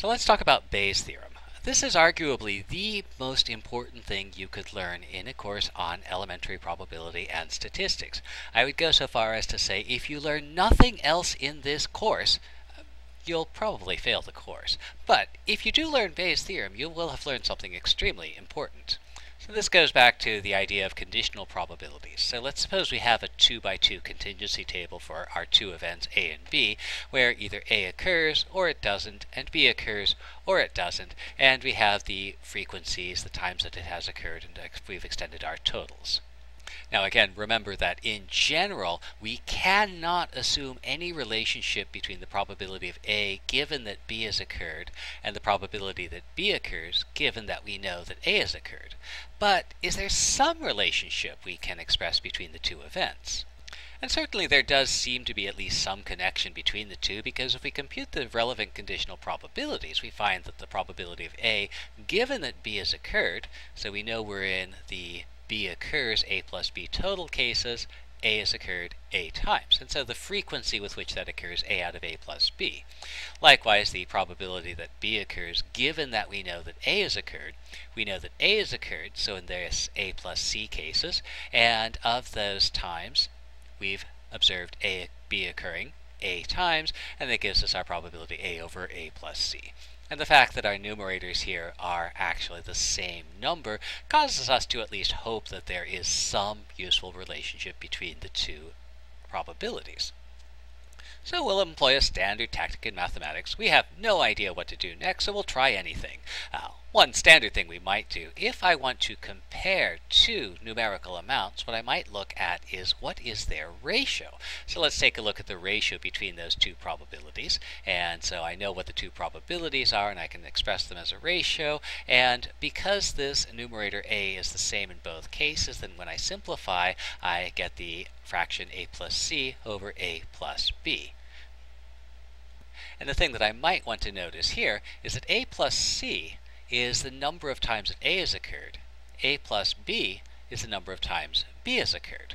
So let's talk about Bayes' theorem. This is arguably the most important thing you could learn in a course on elementary probability and statistics. I would go so far as to say if you learn nothing else in this course, you'll probably fail the course. But if you do learn Bayes' theorem, you will have learned something extremely important. So this goes back to the idea of conditional probabilities. So let's suppose we have a 2 by 2 contingency table for our two events A and B, where either A occurs or it doesn't, and B occurs or it doesn't, and we have the frequencies, the times that it has occurred, and we've extended our totals. Now again, remember that in general, we cannot assume any relationship between the probability of A given that B has occurred and the probability that B occurs given that we know that A has occurred. But is there some relationship we can express between the two events? And certainly there does seem to be at least some connection between the two because if we compute the relevant conditional probabilities, we find that the probability of A, given that B has occurred, so we know we're in the B occurs A plus B total cases, A has occurred A times. And so the frequency with which that occurs A out of A plus B. Likewise, the probability that B occurs, given that we know that A has occurred, we know that A has occurred, so in this A plus C cases, and of those times, we've observed A, B occurring A times, and that gives us our probability A over A plus C. And the fact that our numerators here are actually the same number causes us to at least hope that there is some useful relationship between the two probabilities. So we'll employ a standard tactic in mathematics. We have no idea what to do next, so we'll try anything. Uh, one standard thing we might do, if I want to compare two numerical amounts, what I might look at is what is their ratio. So let's take a look at the ratio between those two probabilities. And so I know what the two probabilities are, and I can express them as a ratio. And because this numerator a is the same in both cases, then when I simplify, I get the fraction a plus c over a plus b. And the thing that I might want to notice here is that a plus c is the number of times that A has occurred. A plus B is the number of times B has occurred.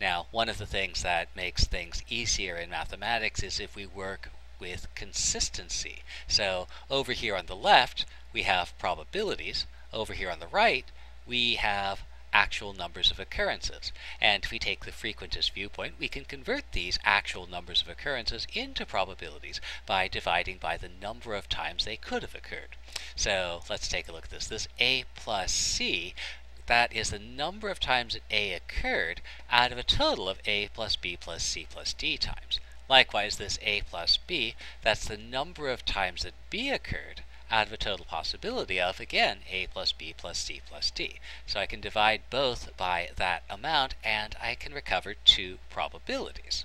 Now, one of the things that makes things easier in mathematics is if we work with consistency. So over here on the left, we have probabilities. Over here on the right, we have actual numbers of occurrences. And if we take the frequentist viewpoint, we can convert these actual numbers of occurrences into probabilities by dividing by the number of times they could have occurred. So let's take a look at this. This A plus C that is the number of times that A occurred out of a total of A plus B plus C plus D times. Likewise, this A plus B, that's the number of times that B occurred out of a total possibility of, again, a plus b plus c plus d. So I can divide both by that amount, and I can recover two probabilities.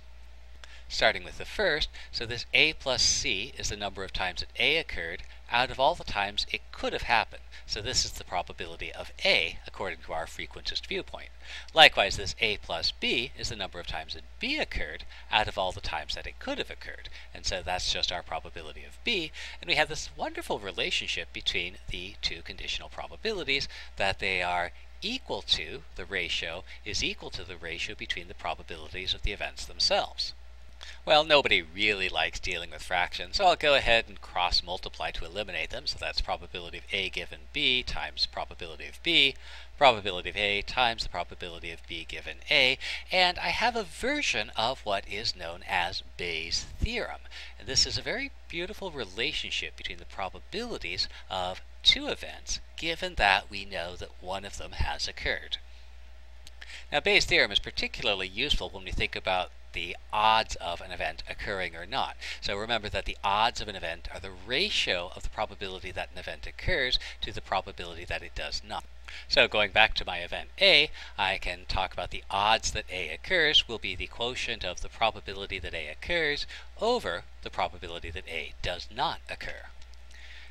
Starting with the first, so this a plus c is the number of times that a occurred out of all the times it could have happened. So this is the probability of A according to our frequentist viewpoint. Likewise, this A plus B is the number of times that B occurred out of all the times that it could have occurred. And so that's just our probability of B. And we have this wonderful relationship between the two conditional probabilities that they are equal to, the ratio is equal to the ratio between the probabilities of the events themselves. Well, nobody really likes dealing with fractions, so I'll go ahead and cross multiply to eliminate them. So that's probability of A given B times probability of B, probability of A times the probability of B given A, and I have a version of what is known as Bayes' theorem. And this is a very beautiful relationship between the probabilities of two events, given that we know that one of them has occurred. Now, Bayes' theorem is particularly useful when we think about the odds of an event occurring or not. So remember that the odds of an event are the ratio of the probability that an event occurs to the probability that it does not. So going back to my event A, I can talk about the odds that A occurs will be the quotient of the probability that A occurs over the probability that A does not occur.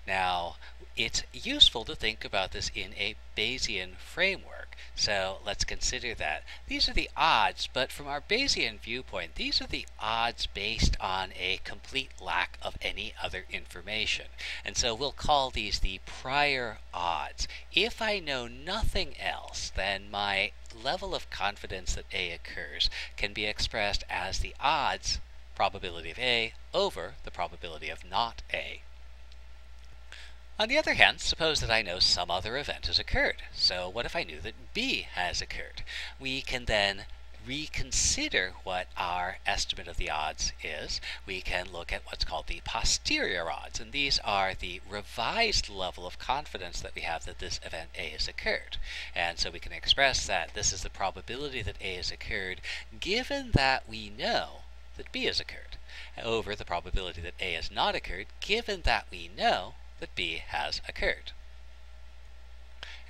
Now, it's useful to think about this in a Bayesian framework. So let's consider that. These are the odds, but from our Bayesian viewpoint, these are the odds based on a complete lack of any other information. And so we'll call these the prior odds. If I know nothing else, then my level of confidence that A occurs can be expressed as the odds probability of A over the probability of not A. On the other hand, suppose that I know some other event has occurred. So what if I knew that B has occurred? We can then reconsider what our estimate of the odds is, we can look at what's called the posterior odds. And these are the revised level of confidence that we have that this event A has occurred. And so we can express that this is the probability that A has occurred given that we know that B has occurred over the probability that A has not occurred given that we know that B has occurred.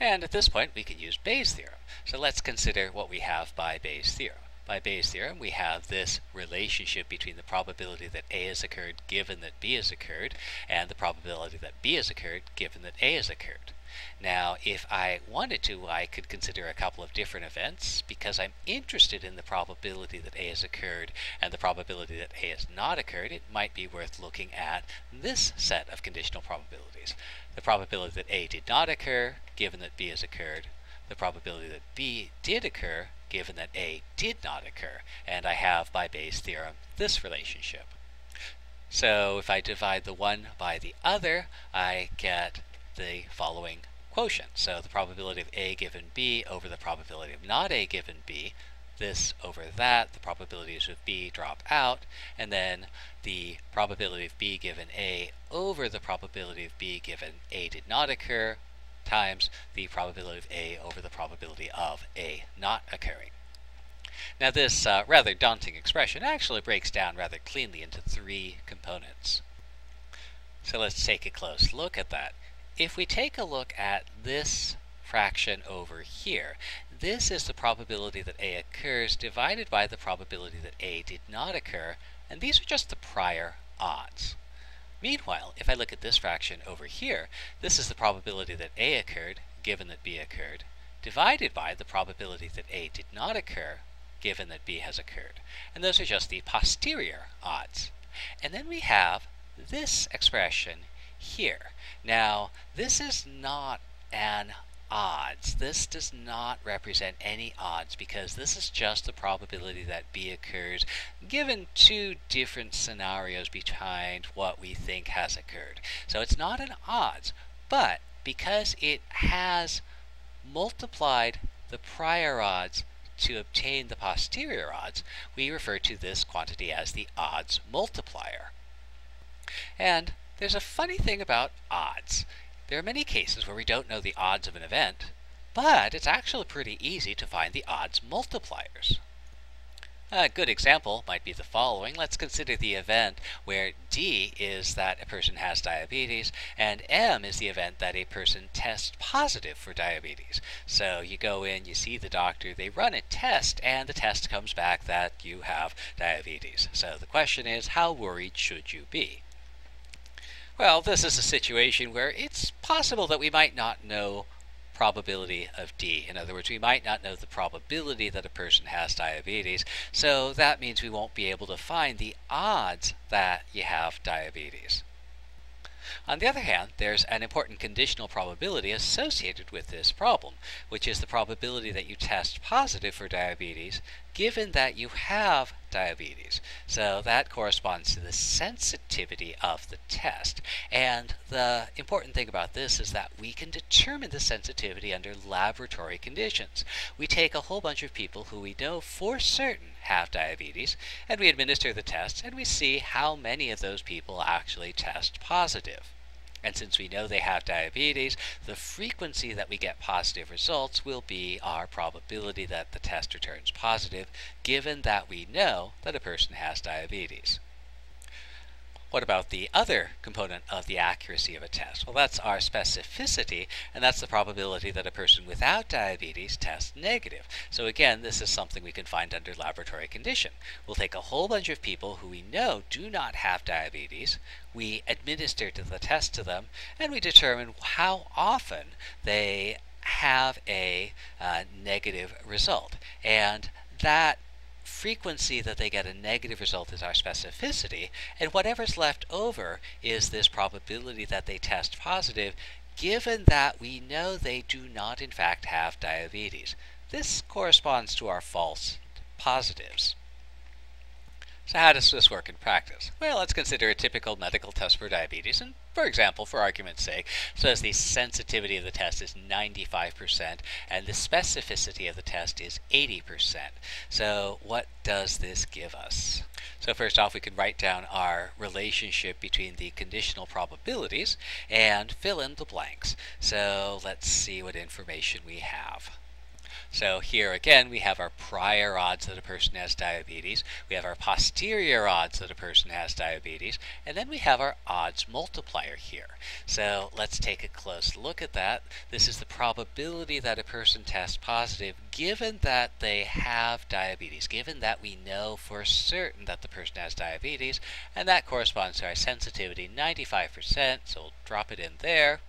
And at this point, we can use Bayes' theorem. So let's consider what we have by Bayes' theorem. By Bayes' theorem, we have this relationship between the probability that A has occurred given that B has occurred, and the probability that B has occurred given that A has occurred. Now, if I wanted to, I could consider a couple of different events because I'm interested in the probability that A has occurred and the probability that A has not occurred. It might be worth looking at this set of conditional probabilities. The probability that A did not occur, given that B has occurred. The probability that B did occur, given that A did not occur. And I have, by Bayes' theorem, this relationship. So if I divide the one by the other, I get the following quotient. So the probability of A given B over the probability of not A given B, this over that, the probabilities of B drop out, and then the probability of B given A over the probability of B given A did not occur times the probability of A over the probability of A not occurring. Now this uh, rather daunting expression actually breaks down rather cleanly into three components. So let's take a close look at that. If we take a look at this fraction over here, this is the probability that A occurs divided by the probability that A did not occur, and these are just the prior odds. Meanwhile, if I look at this fraction over here, this is the probability that A occurred, given that B occurred, divided by the probability that A did not occur, given that B has occurred. And those are just the posterior odds. And then we have this expression here. Now, this is not an odds. This does not represent any odds because this is just the probability that B occurs given two different scenarios behind what we think has occurred. So it's not an odds, but because it has multiplied the prior odds to obtain the posterior odds, we refer to this quantity as the odds multiplier. And there's a funny thing about odds. There are many cases where we don't know the odds of an event, but it's actually pretty easy to find the odds multipliers. A good example might be the following. Let's consider the event where D is that a person has diabetes and M is the event that a person tests positive for diabetes. So you go in, you see the doctor, they run a test, and the test comes back that you have diabetes. So the question is, how worried should you be? Well, this is a situation where it's possible that we might not know probability of D. In other words, we might not know the probability that a person has diabetes, so that means we won't be able to find the odds that you have diabetes. On the other hand, there's an important conditional probability associated with this problem, which is the probability that you test positive for diabetes given that you have diabetes. So that corresponds to the sensitivity of the test. And the important thing about this is that we can determine the sensitivity under laboratory conditions. We take a whole bunch of people who we know for certain have diabetes, and we administer the tests, and we see how many of those people actually test positive. And since we know they have diabetes, the frequency that we get positive results will be our probability that the test returns positive, given that we know that a person has diabetes. What about the other component of the accuracy of a test? Well, that's our specificity, and that's the probability that a person without diabetes tests negative. So again, this is something we can find under laboratory condition. We'll take a whole bunch of people who we know do not have diabetes, we administer the test to them, and we determine how often they have a uh, negative result. And that frequency that they get a negative result is our specificity, and whatever's left over is this probability that they test positive, given that we know they do not in fact have diabetes. This corresponds to our false positives. So how does this work in practice? Well, let's consider a typical medical test for diabetes, and for example, for argument's sake, says the sensitivity of the test is 95% and the specificity of the test is 80%. So what does this give us? So first off, we could write down our relationship between the conditional probabilities and fill in the blanks. So let's see what information we have. So here again, we have our prior odds that a person has diabetes, we have our posterior odds that a person has diabetes, and then we have our odds multiplier here. So let's take a close look at that. This is the probability that a person tests positive given that they have diabetes, given that we know for certain that the person has diabetes, and that corresponds to our sensitivity 95%, so we'll drop it in there.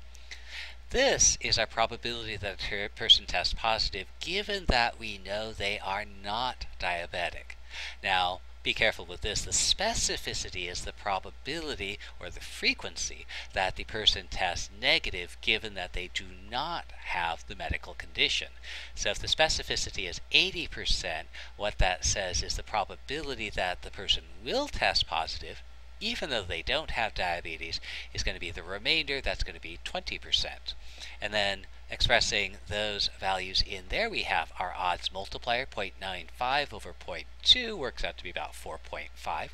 This is our probability that a person tests positive given that we know they are not diabetic. Now, be careful with this. The specificity is the probability or the frequency that the person tests negative given that they do not have the medical condition. So if the specificity is 80%, what that says is the probability that the person will test positive even though they don't have diabetes, is going to be the remainder, that's going to be 20%. And then expressing those values in there, we have our odds multiplier, 0.95 over 0.2 works out to be about 4.5.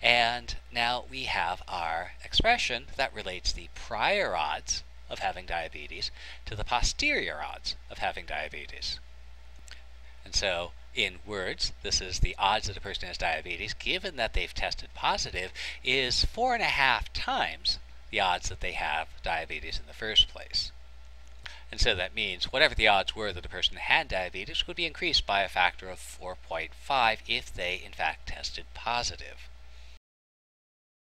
And now we have our expression that relates the prior odds of having diabetes to the posterior odds of having diabetes. And so in words, this is the odds that a person has diabetes, given that they've tested positive, is four and a half times the odds that they have diabetes in the first place. And so that means whatever the odds were that a person had diabetes would be increased by a factor of 4.5 if they in fact tested positive.